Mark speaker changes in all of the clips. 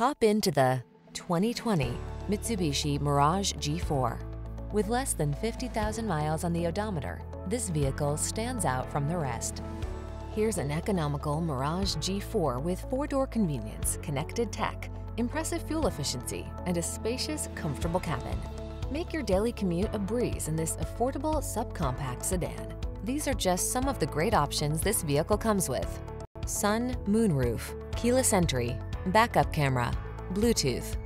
Speaker 1: Hop into the 2020 Mitsubishi Mirage G4. With less than 50,000 miles on the odometer, this vehicle stands out from the rest. Here's an economical Mirage G4 with four-door convenience, connected tech, impressive fuel efficiency, and a spacious, comfortable cabin. Make your daily commute a breeze in this affordable subcompact sedan. These are just some of the great options this vehicle comes with. Sun, moonroof, keyless entry, backup camera, Bluetooth,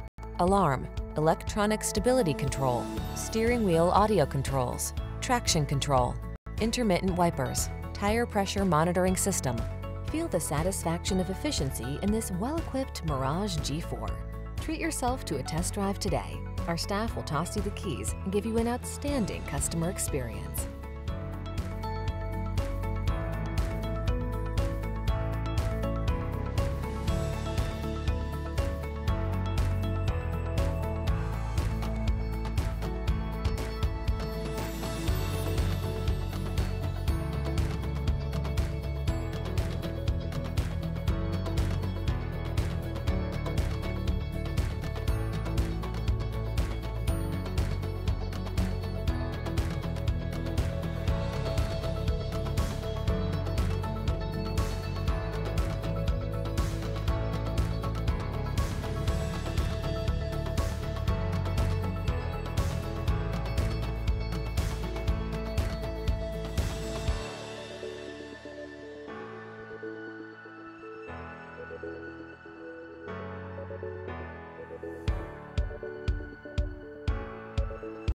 Speaker 1: alarm, electronic stability control, steering wheel audio controls, traction control, intermittent wipers, tire pressure monitoring system. Feel the satisfaction of efficiency in this well-equipped Mirage G4. Treat yourself to a test drive today. Our staff will toss you the keys and give you an outstanding customer experience.